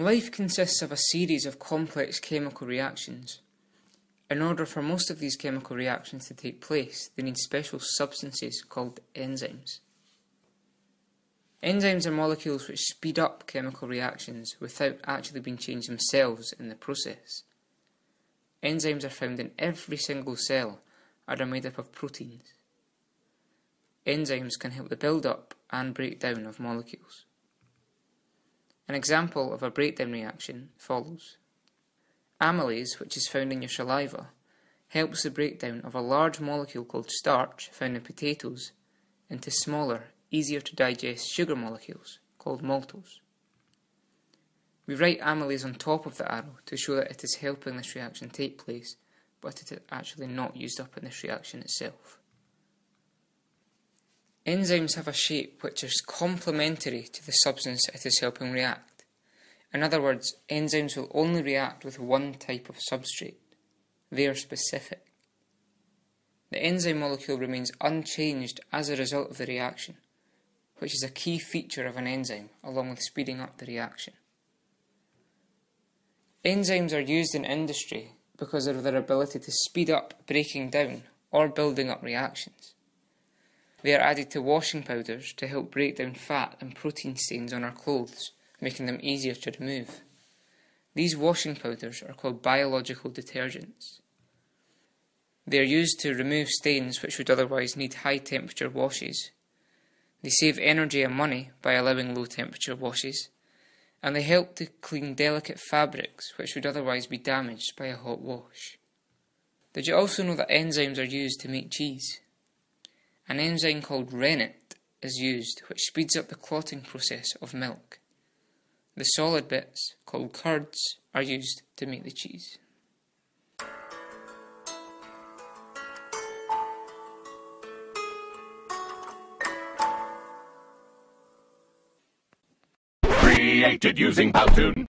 Life consists of a series of complex chemical reactions. In order for most of these chemical reactions to take place, they need special substances called enzymes. Enzymes are molecules which speed up chemical reactions without actually being changed themselves in the process. Enzymes are found in every single cell and are made up of proteins. Enzymes can help the build up and breakdown of molecules. An example of a breakdown reaction follows. Amylase, which is found in your saliva, helps the breakdown of a large molecule called starch found in potatoes into smaller, easier to digest sugar molecules called maltose. We write amylase on top of the arrow to show that it is helping this reaction take place, but it is actually not used up in this reaction itself. Enzymes have a shape which is complementary to the substance it is helping react. In other words, enzymes will only react with one type of substrate. They are specific. The enzyme molecule remains unchanged as a result of the reaction, which is a key feature of an enzyme along with speeding up the reaction. Enzymes are used in industry because of their ability to speed up breaking down or building up reactions. They are added to washing powders to help break down fat and protein stains on our clothes, making them easier to remove. These washing powders are called biological detergents. They are used to remove stains which would otherwise need high temperature washes. They save energy and money by allowing low temperature washes, and they help to clean delicate fabrics which would otherwise be damaged by a hot wash. Did you also know that enzymes are used to make cheese? An enzyme called rennet is used, which speeds up the clotting process of milk. The solid bits, called curds, are used to make the cheese. Created using Powtoon.